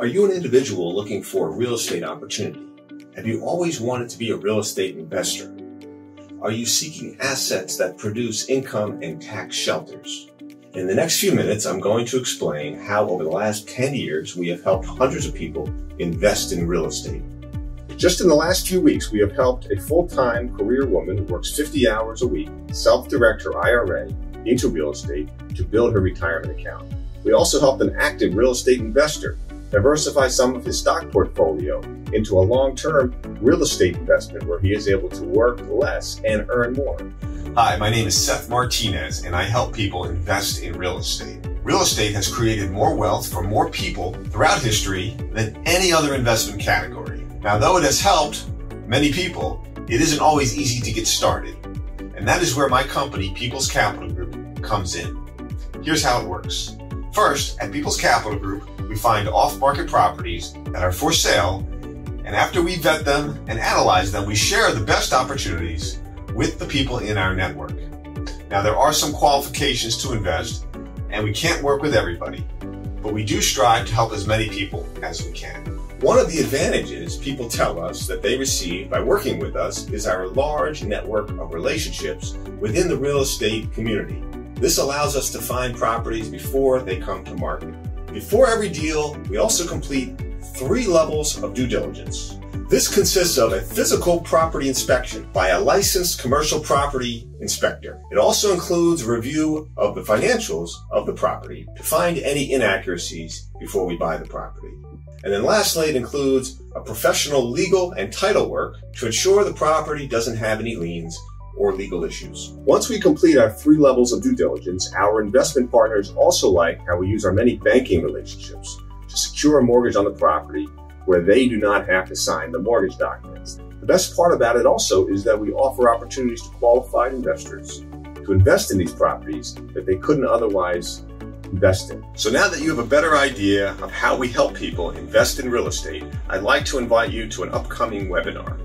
Are you an individual looking for a real estate opportunity? Have you always wanted to be a real estate investor? Are you seeking assets that produce income and tax shelters? In the next few minutes, I'm going to explain how over the last 10 years we have helped hundreds of people invest in real estate. Just in the last few weeks, we have helped a full-time career woman who works 50 hours a week self-direct her IRA into real estate to build her retirement account. We also helped an active real estate investor diversify some of his stock portfolio into a long-term real estate investment where he is able to work less and earn more. Hi, my name is Seth Martinez and I help people invest in real estate. Real estate has created more wealth for more people throughout history than any other investment category. Now, though it has helped many people, it isn't always easy to get started. And that is where my company, People's Capital Group, comes in. Here's how it works. First, at People's Capital Group, we find off-market properties that are for sale, and after we vet them and analyze them, we share the best opportunities with the people in our network. Now, there are some qualifications to invest, and we can't work with everybody, but we do strive to help as many people as we can. One of the advantages people tell us that they receive by working with us is our large network of relationships within the real estate community. This allows us to find properties before they come to market. Before every deal, we also complete three levels of due diligence. This consists of a physical property inspection by a licensed commercial property inspector. It also includes a review of the financials of the property to find any inaccuracies before we buy the property. And then lastly, it includes a professional legal and title work to ensure the property doesn't have any liens or legal issues. Once we complete our three levels of due diligence, our investment partners also like how we use our many banking relationships to secure a mortgage on the property where they do not have to sign the mortgage documents. The best part about it also is that we offer opportunities to qualified investors to invest in these properties that they couldn't otherwise invest in. So now that you have a better idea of how we help people invest in real estate, I'd like to invite you to an upcoming webinar.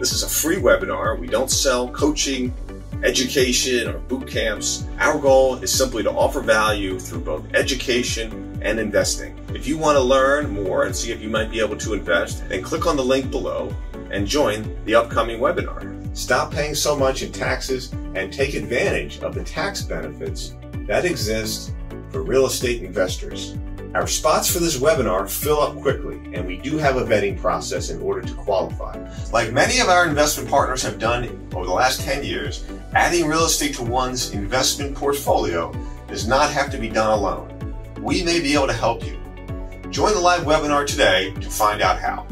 This is a free webinar. We don't sell coaching, education, or boot camps. Our goal is simply to offer value through both education and investing. If you want to learn more and see if you might be able to invest, then click on the link below and join the upcoming webinar. Stop paying so much in taxes and take advantage of the tax benefits that exist for real estate investors. Our spots for this webinar fill up quickly, and we do have a vetting process in order to qualify. Like many of our investment partners have done over the last 10 years, adding real estate to one's investment portfolio does not have to be done alone. We may be able to help you. Join the live webinar today to find out how.